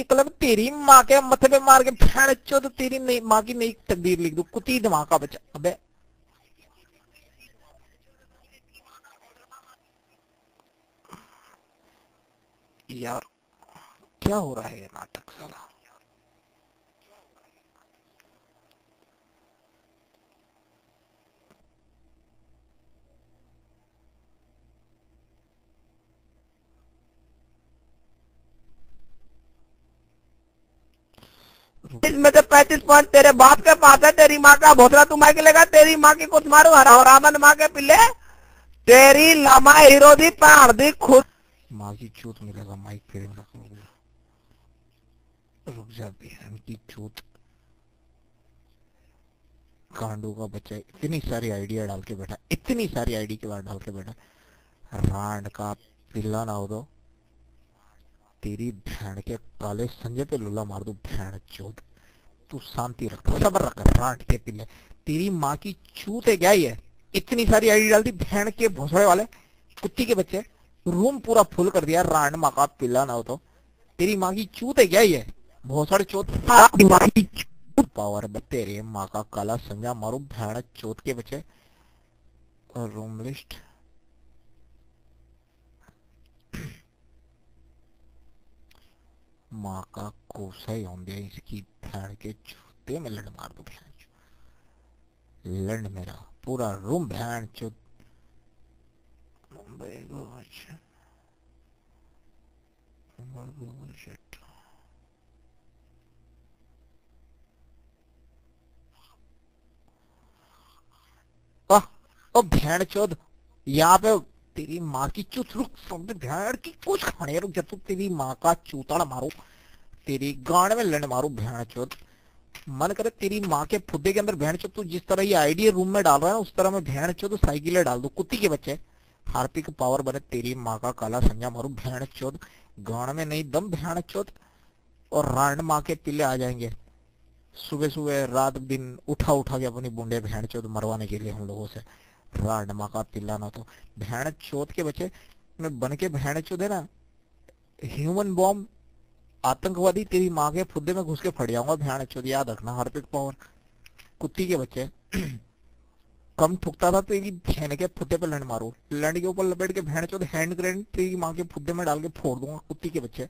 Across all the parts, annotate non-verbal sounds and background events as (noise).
कलम तेरी माँ के मथे पे मार के फ़ैन चो तो तेरी नहीं, माँ की नई तकदीर लिख दू, कुत्ती दिमाग का बच्चा, अबे यार, क्या हो रहा है नाटक साला? इसमें से पैंतीस पॉइंट तेरे बाप के पास है, तेरी माँ का भोसला तू माँ के लेगा तेरी माँ की कुछ मारू, हरा हो रामन माँ के पिल्ले। तेरी लामा हीरो दी पहाड़ दी खुद। माँ की चूत मिलेगा माइक फिर रुक जा बहन की चूत कांडू का बच्चा इतनी सारी आइडिया डाल के बैठा, इतनी सारी आईडी के बाद डाल के बैठा। रांड का पिल्ला ना हो तो तेरी भैन के काले संजय पे लुल्ला मार दू। भैन चोद तू शांति रख, सबर रख, रांड के पिल्ले तेरी माँ की चूत क्या ही है इतनी सारी आईडी डाल दी भैन के भोसड़े वाले, कुत्ती के बच्चे। रूम पूरा फुल कर दिया, रांड माँ का पिल्ला ना हो तो। तेरी माँ की चूत क्या ही है भोसड़ चोत पावर तेरे माँ का काला संजा मारू भैन चोत के बच्चे। रूम लिस्ट। माँ का कोसा ही होंगे इसकी भैन के जूते में लड़ मार दो भैन चो। लड़ मेरा पूरा रूम भैन चो। ओ भैन चोद यहाँ पे तेरी माँ की चूत, रुक समझ भैन की कुछ खाने रुक जा, तू तेरी माँ का चूताड़ मारो, तेरी गांड में लंड मारू भैन चोद मन करे तेरी माँ के फुद्दे के अंदर भैन चोद तू जिस तरह ये आईडी रूम में डाल रहा है, उस तरह मैं भैन चोद साइकिलें डाल दू, कुत्ती के बच्चे। हार्पिक पावर बने तेरी माँ का काला संजा मारू भैन चोद गांड में नहीं, दम भैन चोद और रांड माँ के पिल्ले आ जाएँगे। सुबह सुबह रात, दिन उठा उठा के अपनी बूंदे भैन चोद मरवाने के लिए हम लोगों से। का पिल्ला ना तो। भैन चोद के बच्चे, मैं बन के भैन चोद है ना ह्यूमन बॉम्ब आतंकवादी तेरी माँ के फुद्दे में घुस के फट जाऊँगा भैन चोद याद रखना हार्पिक पावर। कुत्ती के बच्चे, कम ठुकता था, तेरी भैन के फुद्दे पे लंड मारो। लंड के ऊपर लपेट के भैन चोद हैंड ग्रेनेड तेरी माँ के फुद्दे में डाल के फोड़ दूँगा, कुत्ती के बच्चे।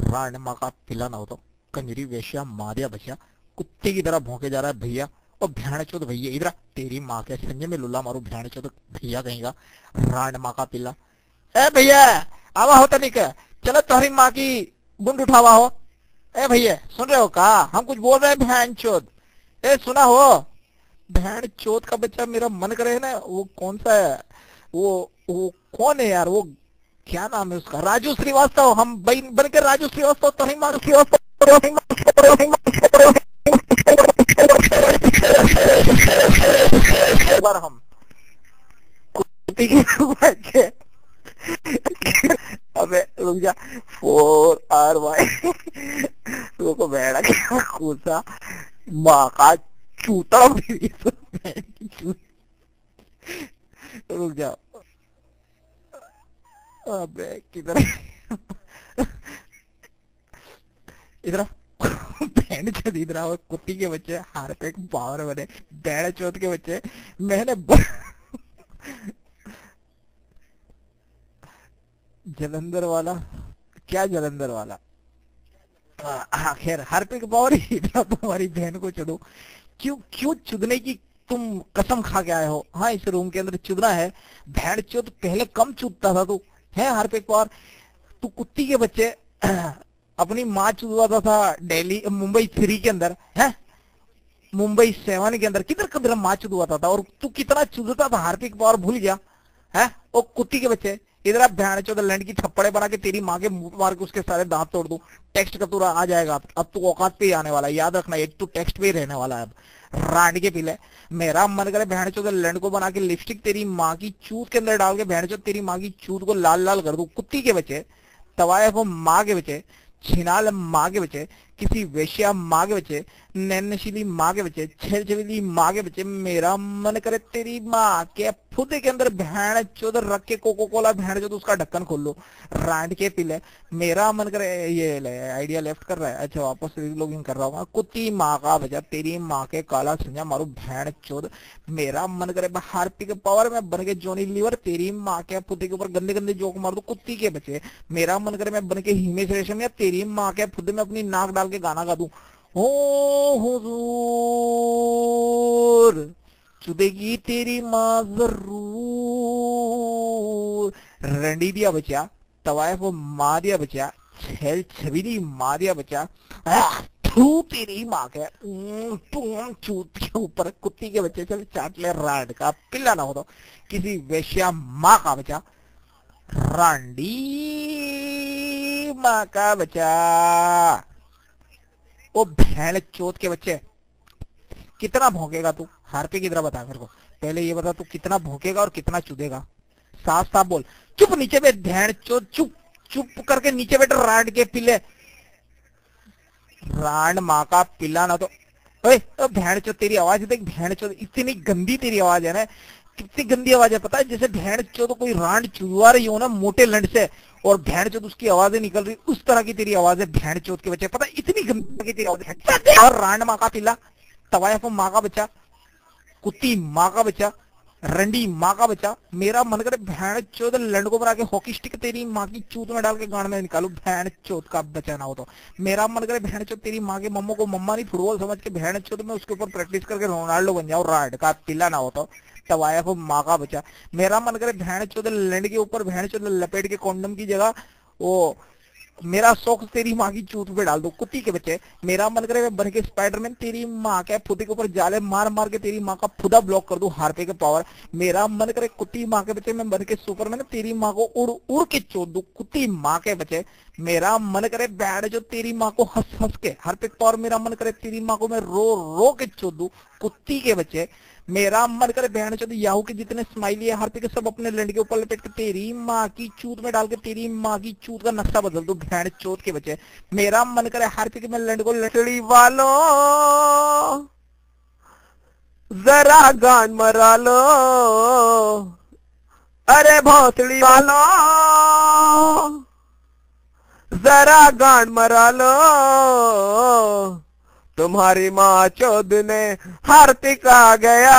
रांड माँ का पिला ना हो तो। कंजरी वेश्या, मारिया बच्चा, कुत्ते की तरह भौंके जा रहा है, भैया। और भैन चोद भैया, इधर तेरी माँ के संजय में लुल्ला मारू भैन चोद भैया कहेगा रांड माँ का पिल्ला। ए भैया, आवा हो तनिक, चलो तुम्हारी माँ की बुंड उठावा हो। ए भैया, सुन रहे हो का? हम कुछ बोल रहे हैं भैन चोद ए, सुना हो? भैन चौथ का बच्चा मेरा मन करे ना, वो कौन सा है? वो वो कौन है यार? वो क्या नाम है उसका? राजू श्रीवास्तव, हम बन के राजू श्रीवास्तव तो ही मार श्रीवास्तव बार हम। कुत्ते की अबे रुक जा। Four R Y. रुको बैठा क्या कूसा माँ का चूता भी रुक जा। अबे किधर इधर बैंड चोद इधर आओ कुत्ती के बच्चे हार पे पावर बने बैंड चौथ के बच्चे, मैंने. जलंधर वाला, क्या जलंधर वाला? हाँ खैर हर पे पावर ही तुम्हारी बहन को चुदो क्यों क्यों चुदने की तुम कसम खा के आए हो? हाँ इस रूम के अंदर चुदना है। भैंड चुद पहले कम चुदता था तू। है, हर पे पावर तू कुत्ती के बच्चे अपनी माँ चुदवाता था दिल्ली मुंबई थ्री के अंदर, है? मुंबई सेवन के अंदर, किधर किधर माँ चुदवाता था और तू कितना चुदता था हार्पिक पावर भूल गया, है? वो कुत्ती के बच्चे, इधर आप भैन चौदह लैंड की थप्पड़े बना के तेरी माँ के मुँह मार के उसके सारे दांत तोड़ दू। टेक्स्ट का पूरा आ जाएगा अब तू औकात पे आने वाला है, याद रखना एक तू टेक्स्ट पे रहने वाला है अब। रांड के पीले मेरा मन करे भैन चौदह लैंड को बना के लिपस्टिक तेरी माँ की चूत के अंदर डाल के भैन चौथ तेरी माँ की चूत को लाल लाल कर दू। कुत्ती के बच्चे तवाए माँ के बच्चे छिनाल मागे के बच्चे किसी वेश्या माँ के बच्चे नैनशीली माँ के बच्चे छेल छबीली माँ के बच्चे मेरा मन करे तेरी माँ के फुदे के अंदर भैंड चौधर रख के कोको कोला भैंड चौधर उसका ढक्कन खोल लो। रांड के पी ले मेरा मन करे ये ले, आइडिया लेफ़्ट कर रहा है। अच्छा वापस लॉग कर रहा हूँ। कुत्ती माँ का बचा, तेरी माँ के काला संजा मारू भैंड चौध मेरा मन करे हार्पी के पावर में बन के जोनी लीवर, तेरी माँ के फुदे के ऊपर गंदे गंदे जोक मार दो, कुत्ती के बच्चे मेरा मन करे मैं बन के हिमेश रेशम या तेरी माँ के फुदे में अपनी नाक डाल के गाना गा दूँ। हो हुजूर चुदेगी तेरी माँ ज़रूर। रंडी दिया बचा तवायफ मार दिया बचा छेल छबीली मार दिया बचा थू तेरी माँ के चूत के ऊपर कुत्ती के बच्चे चल चाट ले, राड का पिल्ला ना हो तो। किसी वेश्या माँ का बचा रांडी माँ का बचा ओ भैंड चोत के बच्चे कितना भोंकेगा तू? हारपे की तरह बता मेरे को। पहले ये बता तू कितना भोंकेगा और कितना चुदेगा। साफ़ साफ़ बोल। चुप नीचे बैठ भैंड चोत, चुप चुप करके नीचे बैठ राड के पिले रांड माँ का पिला ना तो ओए, ओ भैंड चोत, तेरी आवाज़ देख भैंड चोत, इतनी गंदी तेरी आवाज़ है ना। कितनी गंदी आवाज़ है, पता है? जैसे भैंड चोत कोई रांड चुवा रही हो ना, मोटे लंड से और भैन चौथ उसकी आवाज़ें निकल रही, उस तरह की तेरी आवाज़ है भैंड चोत के बच्चे। पता इतनी गंदी की तेरी आवाज़ और रांड माँ का पिल्ला, तवायफ माँ का बच्चा, कुत्ती माँ का बच्चा रंडी माँ का बच्चा, मेरा मन करे भैन चोद लंड को बना के हॉकी स्टिक तेरी माँ की चूत में डाल के गांड में निकालू, भैन चोद का बच्चा ना हो तो। मेरा मन करे भैंड चोद तेरी माँ के मम्मो को मम्मा नहीं फुटबॉल समझ के भैंड चोद में उसके ऊपर प्रैक्टिस करके रोनाल्डो बन जाओ, राड का पिल्ला ना हो तो। तवाया को माँ का बच्चा। मेरा मन करे भैन चोद लंड के ऊपर, भैन चोद लपेट के कॉन्डम की जगह, वो मेरा शौक तेरी माँ की चूत पे डाल दो, कुत्ती के बच्चे। मेरा मन करे मैं बन के स्पाइडरमैन तेरी माँ के फुदे के ऊपर जाले मार मार के तेरी माँ का फुदा ब्लॉक कर दू, हारपे के पावर मेरा मन करे कुत्ती माँ के बच्चे, मैं बन के सुपरमैन तेरी माँ को उड़ उड़ के चोद दू, कुत्ती माँ के बच्चे। मेरा मन करे बैड जो तेरी माँ को हंस हंस के, हारपे के पावर मेरा मन करे तेरी माँ को मैं रो रो के चोद दू, कुत्ती के बच्चे। मेरा मन करे बहन चोद, याहू के जितने स्माइली है, हर सब अपने लंड के ऊपर लपेट के तेरी माँ की चूत में डाल के तेरी माँ की चूत का नक्शा बदल दो, बहन चोत के बच्चे। मेरा मन करे हर पे के मैं लंड को लकड़ी वालो। जरा गान मरा लो। अरे भोसड़ी वालो। जरा गान मरा लो। तुम्हारी माँ चौध ने हार्दिक आ गया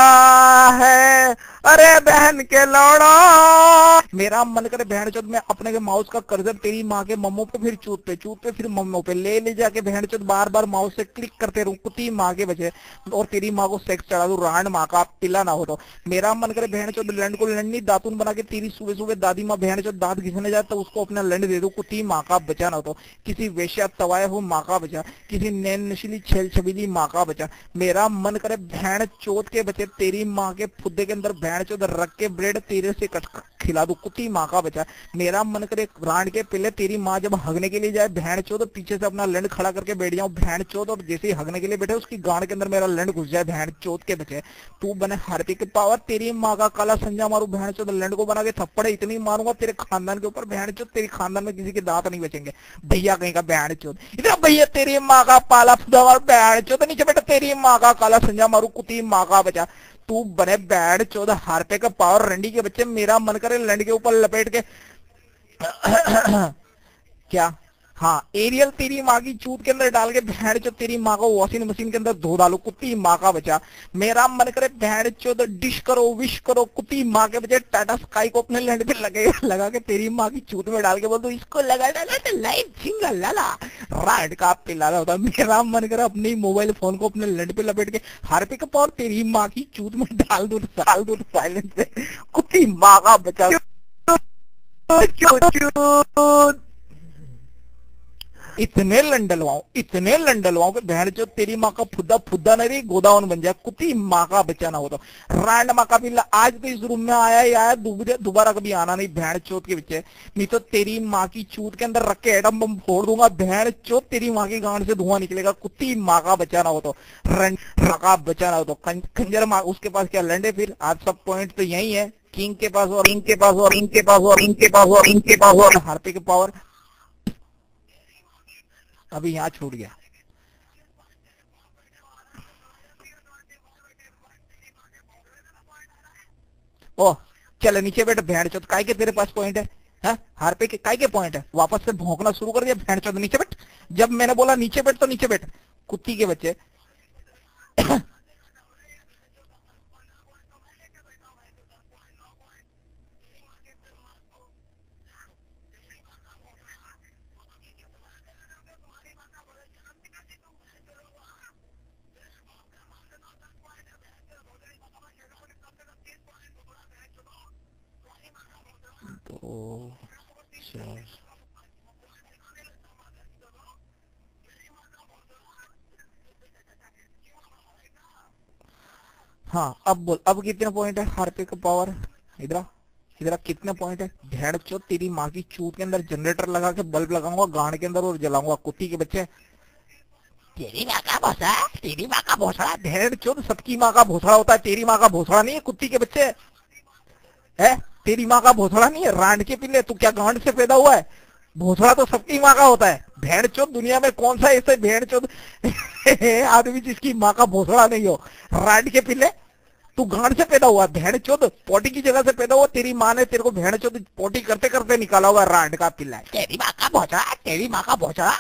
है। अरे बहन के लौड़ो। मेरा मन करे, बहन, चोद, में अपने के माउस का कर्जर तेरी माँ के मम्मो पे फिर चूत पे चूत पे फिर मम्मो पे ले ले जाके, बहन चौथ बार बार माउस से क्लिक करते रहूँ, कुत्ती माँ के बचे और तेरी माँ को सेक्स चढ़ा दू, रांड माँ का पिला ना हो तो। मेरा मन करे, बहन, चोद, लंड को लंडनी दातून बना के तेरी सुबह सुबह दादी माँ, बहन चौथ दांत घिसने जाए तो उसको अपना लंड दे दो, कुत्ती माँ का बचा ना हो तो। किसी वेश्या तवाया हो माँ का बचा किसी नैन नशीली छेल छबीली माँ का बचा मेरा मन करे, बहन चोत के बचे तेरी माँ के फुद्दे के अंदर भैंड चोद रख के ब्रेड तेरे से कट खिला दू कुत्ती माँ का बचा मेरा मन करे रांड के पहले तेरी माँ जब हगने के लिए जाए भैंड चोद पीछे से अपना लंड खड़ा करके बैठ जाऊँ भैंड चोद और जैसे ही हगने के लिए बैठे उसकी गांड के अंदर मेरा लंड घुस जाए भैंड चोत के बचे तू बने हार्दिक पावर तेरी माँ का काला संजा मारू भैंड चोद लंड को बना के थप्पड़ इतनी मारूँगा तेरे खानदान के ऊपर भैंड चोद तेरी खानदान में किसी के दांत नहीं बचेंगे भैया कहीं का भैंड चोद इतना भैया तेरी माँ का पाला फुदा मारू भैंड चोद नीचे बेटा तेरी माँ का काला संजा मारू कुत्ती माँ का बचा तू बने बैड चौदह हारपे का पावर रंडी के बच्चे, मेरा मन करे लंड के ऊपर लपेट के। (coughs) क्या? हाँ एरियल तेरी माँ की चूत के अंदर डाल के भैंड चो तेरी माँ को वॉशिंग मशीन के अंदर धो डालो, कुत्ती माँ का बचा मेरा मन करे भैंड चो डिश करो विश करो, कुत्ती माँ के बचे टाटा स्काई को अपने लैंड पे लगे, लगा के तेरी माँ की चूत में डाल के बोल दो, इसको लगा डाला तो लाइट झिंगा लाला राइट का पिलाना होता, मेरा मन करे अपने मोबाइल फ़ोन को अपने लैंड पे लपेट के हार कप और तेरी माँ की चूत में डाल दो डाल दो साइलेंस से। कुत्ती माँ का बचा इतने लंडलवाओ इतने लंडलवाओ कि बहन जो तेरी माँ का फुद्दा फुद्दा नहीं रही गोदावन बन जाए कुत्ती माँ का बच्चा ना हो तो। रांड माँ का पिल्ला आज तो इस रूम में आया ही, आया दोबारा कभी आना नहीं भैंड चोत के पीछे नहीं तो तेरी माँ की चूत के अंदर रख के बम फोड़ दूँगा भैंड चोत तेरी माँ की गांड से धुआँ निकलेगा कुत्ती माँ का बच्चा ना हो तो। रंड रका बच्चा ना हो तो। खंजर माँ, उसके पास क्या लंडे फिर? आज सब पॉइंट तो यही है। किंग के पास और, किंग के पास और, किंग के पास और, किंग के पास और, किंग के पास और हार्पे के पावर अभी यहाँ छूट गया। ओ, चल नीचे बैठ भैंड चौथ काय के तेरे पास पॉइंट है? हा? हार पे के काय के पॉइंट है? वापस से भोंकना शुरू कर दिया भैंड चौथ, नीचे बैठ। जब मैंने बोला नीचे बैठ तो नीचे बैठ। कुत्ती के बच्चे। हाँ अब बोल, अब कितने पॉइंट है हार्पिक का पावर इधर इधर कितने पॉइंट है? भेड़ चो, तेरी माँ की चूत के अंदर जनरेटर लगा के बल्ब लगाऊँगा, गांड के अंदर और जलाऊँगा, कुत्ती के बच्चे। तेरी माँ का भोसड़ा तेरी माँ का भोसड़ा? भेड़ चो, सबकी माँ का भोसड़ा होता है, तेरी माँ का भोसड़ा नहीं है, कुत्ती के बच्चे। है? तेरी माँ का भोसड़ा नहीं है, रांड के पिल्ले, तू क्या गांड से पैदा हुआ है? भोसड़ा तो सबकी माँ का होता है। भेड़ चोद दुनिया में कौन सा ऐसे भेड़ चोद (laughs) आदमी जिसकी माँ का भोसड़ा नहीं हो? रांड के पिल्ले, तू गांड से पैदा हुआ। भेड़ चोद पोटी की जगह से पैदा हुआ। तेरी माँ ने तेरे को भेड़ चोद पोटी करते करते निकाला होगा, रांड का पिल्ला तेरी माँ का भोसड़ा, तेरी माँ का भोसड़ा।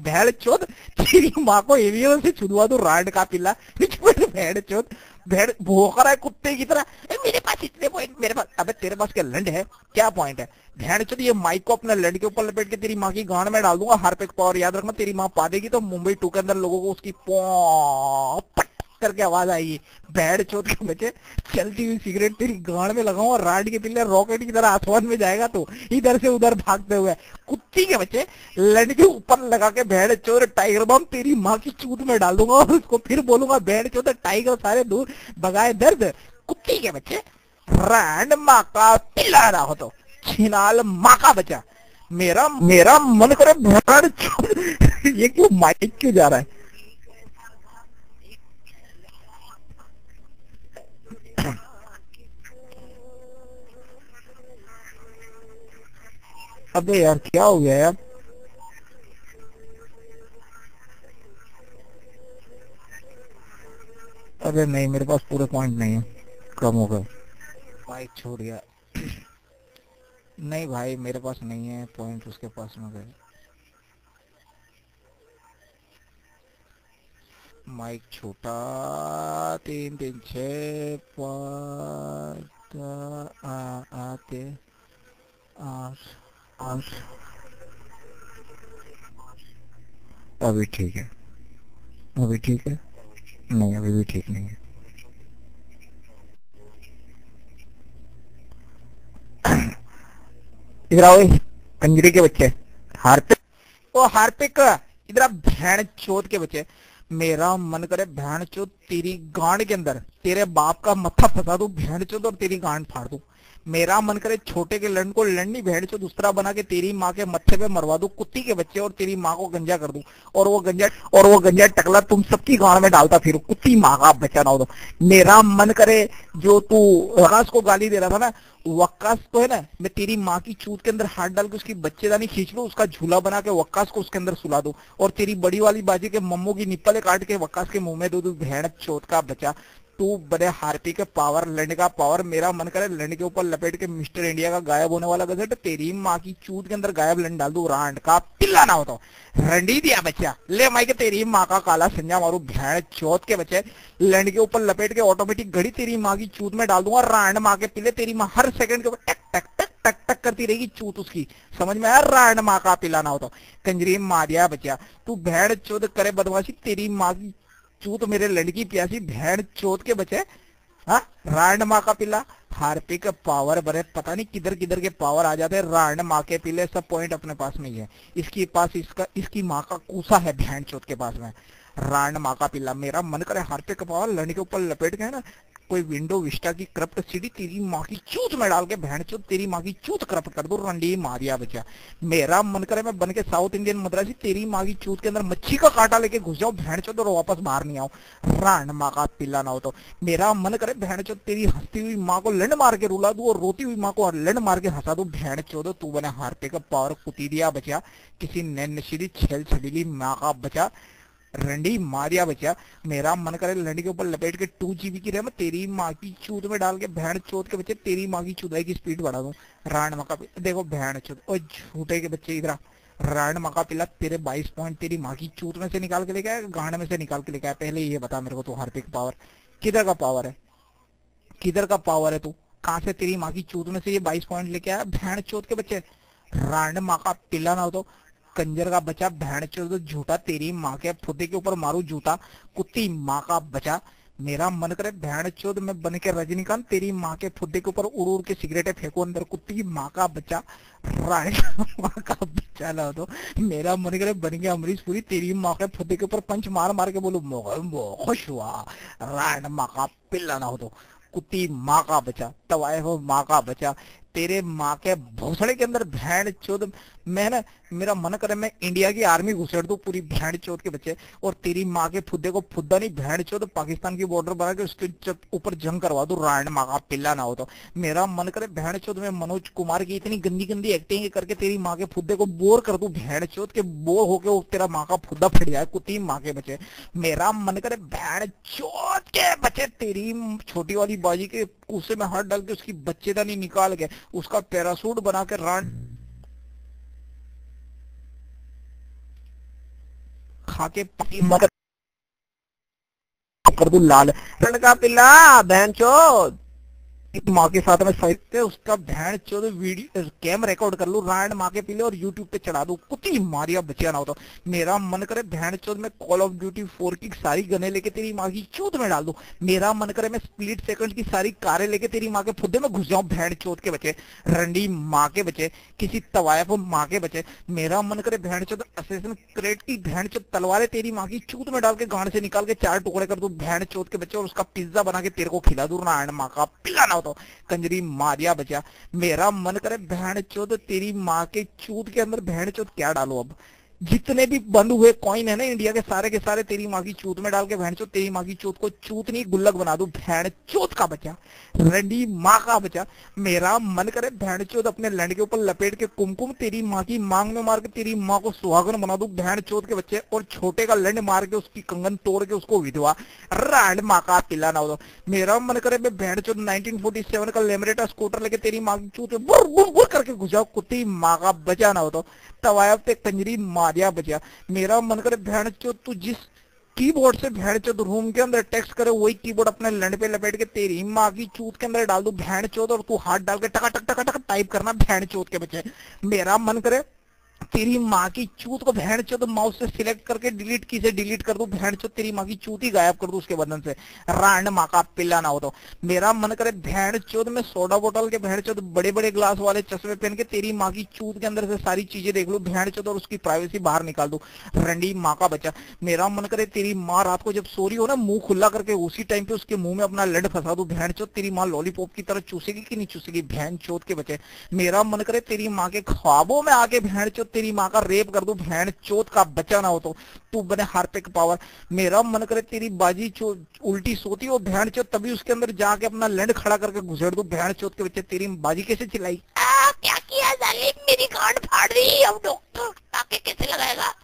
भेड़ चोद तेरी माँ को एवियन से छुड़वा दो, रांड का पिल्ला। (laughs) भेड़ चोद भेड़ भोक रहा है, कुत्ते की तरह। मेरे पास इतने पॉइंट मेरे पास, अबे तेरे पास क्या लंड है? क्या पॉइंट है? भेड़, चल ये माइक को अपने लंड के ऊपर लपेट के तेरी माँ की गांड में डाल दूँगा, हर पे पावर याद रखना, तेरी माँ पा देगी तो मुंबई टू के अंदर लोगों को उसकी पट करके आवाज़ आएगी भेड़ चोत के बच्चे, चलती हुई सिगरेट तेरी गांड में लगाऊँगा राड के पिल्ले रॉकेट की तरह आसमान में जाएगा तो। इधर से उधर भागते हुए। कुत्ती के बच्चे लंड के ऊपर लगा के भेड़ चोर टाइगर बम तेरी माँ की चूत में डाल दूँगा और उसको फिर बोलूँगा भेड़ चोर टाइगर सारे दूर भगाए दर्द। कुत्ती के बच्चे, रैंड माँ का पिल्ला रहा हो तो छिनाल माँ का बच्चा मेरा मेरा मन करे भेड़ ये क्यों माइक क्यों जा रहा है? अबे यार, क्या हो गया यार? अरे नहीं, मेरे पास पूरे पॉइंट नहीं है। कम हो गए। बाइक छोड़ गया नहीं भाई, मेरे पास नहीं है पॉइंट उसके पास में गए। माइक छोटा, तीन तीन छ पाँच आते, आठ अभी ठीक है। अभी ठीक है? नहीं, अभी भी ठीक नहीं है। इधर आओ कंजरी के बच्चे। हार्पिक, ओ हार्पिक, इधर आ भैन चोत के बच्चे। मेरा मन करे भैन चोत तेरी गांड के अंदर। तेरे बाप का मत्था फंसा दू, भैन चोत और तेरी गांड फाड़ दूँ। मेरा मन करे छोटे के लंड को लंडी भेड़ चो दूसरा बना के तेरी माँ के मत्थे पे मरवा दू, कुत्ती के बच्चे और तेरी माँ को गंजा कर दू। और वो गंजा, और वो गंजा टकला तुम सबकी गांड में डालता फिर। कुत्ती माँ का बच्चा ना हो तो। मेरा मन करे जो तू वकास को गाली दे रहा था ना, वक्कास तो है ना, मैं तेरी माँ की चूत के अंदर हाथ डाल के उसकी बच्चेदानी खींच लू, उसका झूला बना के वक्कास को उसके अंदर सुला दूँ। और तेरी बड़ी वाली बाजी के मम्मो की निप्पले काट के वक्कास के मुँह में दो दू, भेड़ चोत का बच्चा। तू बड़े हार्पी के पावर लंड का पावर मेरा मन करे लंड के ऊपर लपेट के मिस्टर इंडिया का गायब होने वाला गजट, तेरी माँ की चूत के अंदर गायब लंड डाल दू, रांड का पिल्ला ना होता रंडी दिया बच्चा। ले माई के तेरी माँ का काला संजा मारू भेड़ चौथ के बच्चे लंड के ऊपर लपेट के ऑटोमेटिक घड़ी तेरी माँ की चूत में डाल दूँगा, रांड माँ के पिले तेरी माँ हर सेकंड के ऊपर टक टक टक टक टक करती रहेगी चूत उसकी। समझ में आया? रांड माँ का पिल्ला ना होता कंजरी मार दिया बच्चा। तू भेड़ चौथ करे बदमाशी, तेरी माँ की चूत मेरे लड़की प्यासी भेड़ चोत के बचे हाँ। माँ का पिल्ला। हार्पिक पावर बरे, पता नहीं किधर किधर के पावर आ जाते हैं। माँ के पिल्ले, सब पॉइंट अपने पास में ही है। इसके पास इसका इसकी माँ का कूसा है भेड़ चोत के पास में। रांड माँ का पिल्ला, मेरा मन करे हार्पिक पावर लड़ने के ऊपर लपेट के ना कोई विंडो विस्टा की करप्ट सीढ़ी तेरी माँ की चूत में डाल के, बहन चूत, तेरी माँ की चूत करप्ट कर दो, रंडी मारिया बचा मेरा मन करे मैं बन के साउथ इंडियन मद्रासी तेरी माँ की चूत के अंदर मच्छी का कांटा लेके घुस जाऊँ, बहन चूत और वापस बाहर नहीं आऊँ। रांड माँ का पिल्ला ना हो तो। मेरा मन करे बहन चूत, तेरी हंसती हुई माँ को लंड मार के रुला दू और रोती हुई माँ को लंड मार के हंसा दू। भैंस चोदो तू बने हार पे का पावर कुती दिया बचा किसी नैन नशीली छेल छड़ीली माँ का बचा रंडी मारिया बच्चा। मेरा मन करे लंडी के ऊपर लपेट के टू जीबी की रैम तेरी माँ की चूत में डाल के भैंड चोत के बच्चे तेरी माँ की चुदाई की स्पीड बढ़ा दूँ। राण मका देखो भैंड चोत और झूठे के बच्चे इधर राण मका पिला तेरे 22 पॉइंट तेरी माँ की चूत में से निकाल के लेके आया, गांड में से निकाल के लेके आया। पहले ये बता मेरे को तू हार्पिक पावर किधर का पावर है? किधर का पावर है तू? कहाँ से तेरी माँ की चूत में से ये 22 पॉइंट लेके आया भैंड चोत के बच्चे? रांड माँ का पिला ना हो तो कंजर का बच्चा भैंड चोद झूठा तेरी माँ के फुदे के ऊपर मारू जूता, कुत्ती माँ का बच्चा। मेरा मन करे भैंड चोद में बन के रजनीकांत तेरी माँ के फुद्दे के ऊपर उड़ उड़ के सिगरेटे फेंको, अंदर कुत्ती की माँ का बच्चा राय माँ का बच्चा ला तो मेरा मन करे बन गया अमरीश पुरी, तेरी माँ के फुद्दे के ऊपर पंच मार मार के बोलो खुश हुआ रायण माँ का पिल्ला ना हो तो। कुत्ती माँ का बच्चा, तवाए हो माँ का बच्चा, तेरे माँ के भोसड़े के अंदर भैंड चोद मैं ना मेरा मन करे मैं इंडिया की आर्मी घुसेड़ दू, पूरी भैंड चोद के बच्चे, और तेरी माँ के फुद्दे को फुद्दा नहीं भैंड चोद पाकिस्तान की बॉर्डर बना के उसके ऊपर जंग करवा दू रायण माँ का पिल्ला ना हो तो। मेरा मन करे भैंड चोद में मनोज कुमार की इतनी गंदी गंदी एक्टिंग करके तेरी माँ के फुद्दे को बोर कर दू भैंड चोद के बोर होके तेरा माँ का फुद्दा फिट जाए, कुत्ती माँ के बच्चे। मेरा मन करे भैंड चोद के बच्चे, तेरी छोटी वाली बाजी के कुसे में हाथ डाल के उसकी बच्चेदानी निकाल के, उसका पैरासूट बना के रान खा के पकी मत कर दू लाल। का पिल्ला बहन चोद। माँ के साथ में पे उसका भैंड चोद वीडियो कैम रिकॉर्ड कर लू रायण माँ के पीले और यूट्यूब पे चढ़ा दू। कुत्ती मारिया बचिया ना हो तो। मेरा मन करे भैंड चोद में कॉल ऑफ़ ड्यूटी फोर की सारी गने लेके तेरी माँ की चोद में डाल दू। मेरा मन करे मैं स्प्लिट सेकंड की सारी कारें लेके तेरी माँ के फुद्दे में घुस जाऊँ भैंड चोद के बच्चे रंडी माँ के बचे, किसी तवायफ माँ के बचे। मेरा मन करे भैंड चोद असेसन क्रेट की भैंड चोद तलवारे तेरी माँ की चूत में डाल के गांड से निकाल के चार टुकड़े कर दू भैंड चोद के बच्चे और उसका पिज्जा बना के तेरे को खिला दू रायण माँ का पिला तो कंजरी मारिया बचा। मेरा मन करे, बहन चोद तेरी माँ के चूत के अंदर बहन चोद क्या डालो अब? जितने भी बंद हुए कॉइन है ना इंडिया के सारे के सारे तेरी माँ की चूत में डाल के बहन चोत तेरी माँ की चूत को चूत नहीं, गुल्लक बना दू। बहन चोत का बचा। रंडी माँ का बचा। मेरा मन करे बहन चोत अपने लैंड के ऊपर लपेट के कुमकुम तेरी माँ की मांग में मार के तेरी माँ को सुहागन बना दू। बहन चोत के बच्चे और छोटे का लैंड मार के उसकी कंगन तोड़ के उसको विधवा। रैंड माँ का पिला ना हो। मेरा मन करे मैं बहन चोत नाइनटीन का लेमरेटा स्कूटर लेके तेरी माँ की चूत करके घुसाओ कुत्ती माँ का बचा ना हो तो। तवायब पे कंजरी मारिया बचिया मेरा मन करे, बहन चो, तू जिस कीबोर्ड से बहन चो रूम के अंदर टेक्स्ट करे, वही कीबोर्ड अपने लंड पे लपेट के तेरी माँ की चूत के अंदर डाल दू, बहन चोत और तू हाथ डाल के टका, टक टका, टक टाइप करना, बहन चोत के बच्चे। मेरा मन करे तेरी माँ की चूत को भैंड चो माउस से सिलेक्ट करके डिलीट की से डिलीट कर दू भैंड चो तेरी माँ की चूत ही गायब कर दू उसके बदन से। रांड माँ का पिल्ला ना हो तो। मेरा मन करे भैंड चोद में सोडा बोतल के भैंड चोद बड़े बड़े ग्लास वाले चश्मे पहन के तेरी माँ की चूत के अंदर से सारी चीज़ें देख लू भैंड चोद और उसकी प्राइवेसी बाहर निकाल दू। रंडी माँ का बच्चा। मेरा मन करे तेरी माँ रात को जब सो रही हो ना, मुँह खुला करके उसी टाइम पे उसके मुँह में अपना लड फंसा दू। भैंड चोद तेरी माँ लॉलीपॉप की तरह चूसेगी कि नहीं चूसेगी? भैंड चोद के बच्चे। मेरा मन करे तेरी माँ के ख्वाबों में आके भैंड चोद तेरी माँ का रेप कर दू भैंड चोत का बच्चा ना हो तो। तू बने हार्पिक पावर। मेरा मन करे तेरी बाजी चो, उल्टी सोती हो भैंड चोत, तभी उसके अंदर जाके अपना लैंड खड़ा करके घुसेड़ दू भैंड चोत के बच्चे। तेरी बाजी कैसे चिल्लाई? क्या किया जालिम मेरी गांड फाड़ रही है अब डॉक्टर। कैसे लगाएगा?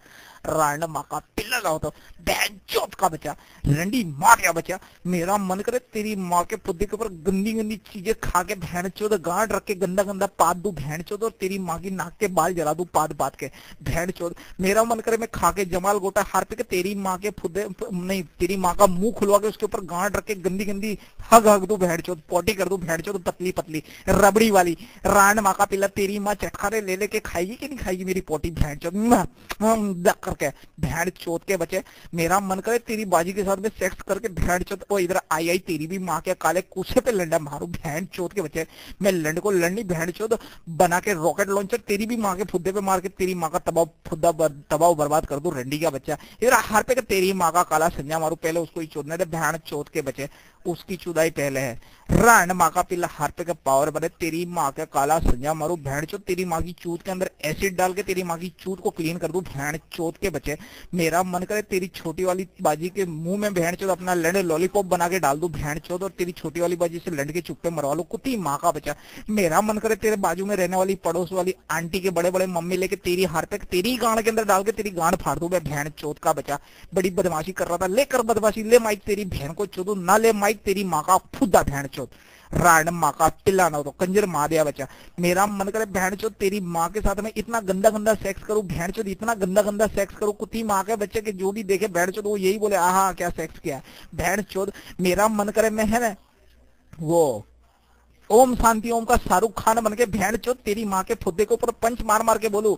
रांड माँ का पिल्ला लाओ तो। बैन चौथ का बच्चा रंडी मार या बच्चा मेरा मन करे तेरी माँ के पुद्दे के ऊपर गंदी गंदी चीज़ें खा के भैन चौथ गांड रख के गंदा गंदा पाद दू भैन चौथ और तेरी माँ की नाक के बाल जला दू पाद पाद के। भैन चौथ मेरा मन करे मैं खा के जमाल गोटा हार पे के तेरी माँ के फुद्दे नहीं, तेरी माँ का मुँह खुलवा के उसके ऊपर गांड रख के गंदी गंदी हग हग दू भैन चौथ पोटी कर दू भैन चौथ पतली पतली, रबड़ी वाली। रांड माँ का पिल्ला तेरी माँ चटखारे ले लेके खाएगी कि नहीं खाएगी मेरी पोटी भैन चौथ करके भैंड चौथ के बच्चे मेरा मन करे तेरी बाजी के साथ में सेक्स करके भैंड चौथ ओ, इधर आई आई, तेरी भी माँ के काले कुछे पे लंडा मारू। भैंड चोत के बच्चे मैं लंड को लंडी भैंड चोत बना के रॉकेट लॉन्चर तेरी भी माँ के फुद्दे पे मार के, तेरी माँ का तबाव, फुद्दा तबाव बर्बाद कर दू, रंडी का बच्चा। इधर हर पे तेरी माँ का काला संज्ञा मारू, पहले उसको ही चोदने दे भैंड चोत के बच्चे उसकी चुदाई पहले है। रान माँ का पिल्ला हर पे का पावर बने, तेरी माँ का काला संज्ञा मारू, भैंड चौथ तेरी माँ की चूत के अंदर एसिड डाल के तेरी माँ की चूत को क्लीन कर दू, भैंड चोत के बचे। मेरा मन करे तेरी छोटी वाली बाजी के मुँह में बहन चोत अपना लंड लॉलीपॉप बना के डाल दू बहन चोद और तेरी छोटी वाली बाजी से लंड के चुप्पे मरवा लो, कुत्ती माँ का बचा। मेरा मन करे तेरे बाजू में रहने वाली पड़ोस वाली आंटी के बड़े बड़े मम्मी लेके तेरी हार पे तेरी गांड के अंदर डाल के तेरी गांड फाड़ दू, मैं बहन चोत का बचा। बड़ी बदमाशी कर रहा था, लेकर बदमाशी, ले माइक तेरी बहन को चोदू, ना ले माइक तेरी माँ का फुदा बहन चो राण माँ का पिल्ला ना हो तो कंजर मार दिया बच्चा। मेरा मन करे बहन चो तेरी माँ के साथ में इतना गंदा गंदा सेक्स करूँ, बहन चो इतना गंदा गंदा सेक्स करूँ, कुत्ती माँ के बच्चे के जो भी देखे बहन चो वो यही बोले, आहा, क्या सेक्स किया बहन चो मेरा मन करे मैं, है ना, वो ओम शांति, ओम का शाहरुख खान बन के बहन चो तेरी माँ के फुद्दे के ऊपर पंच मार मार के बोलू।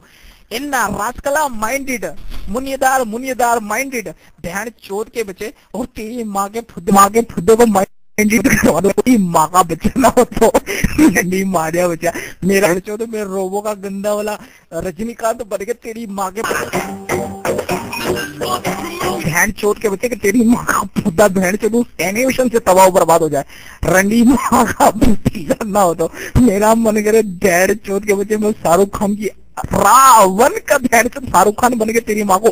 इन्ना राजकला माइंडेड मुनियदार मुनियदार माइंडेड बहन चोद के बच्चे और तेरी माँ के फुद्दे, माँ के फुद्दे को माइंडेड करवा दो। माँ का बच्चा ना हो तो नहीं मारिया बच्चा। मेरा बच्चा तो मेरे रोबो का गंदा वाला रजनीकांत बन के तेरी माँ के बहन चोट के बच्चे कि तेरी माँ का फुद्दा बहन चोट उस एनिमेशन से तबाह बर्बाद हो जाए। रंडी माँ का भतीजा ना हो तो मेरा मन करे बहन चोट के बच्चे में शाहरुख खान की रावण का बहन चोट शाहरुख खान बन के तेरी माँ को